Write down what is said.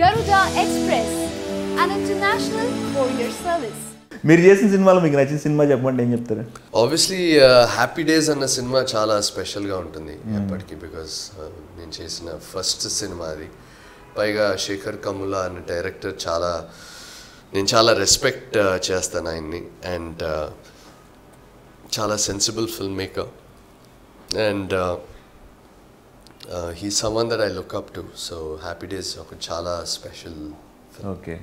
Garuda Express, an international courier service. మీరు చేసిన సినిమాలో మీకు నచ్చిన సినిమా చెప్పమంటే ఏం చెప్తారు? ఆబ్వియస్లీ హ్యాపీ డేస్ అన్న సినిమా చాలా స్పెషల్గా ఉంటుంది ఎప్పటికీ బికాస్ నేను చేసిన ఫస్ట్ సినిమా అది. పైగా శేఖర్ కమ్ముల అనే డైరెక్టర్ చాలా నేను చాలా రెస్పెక్ట్ చేస్తాను ఆయన్ని. అండ్ చాలా sensible film maker and Uh, he's someone that I look up to. So Happy Days is a special film. Okay.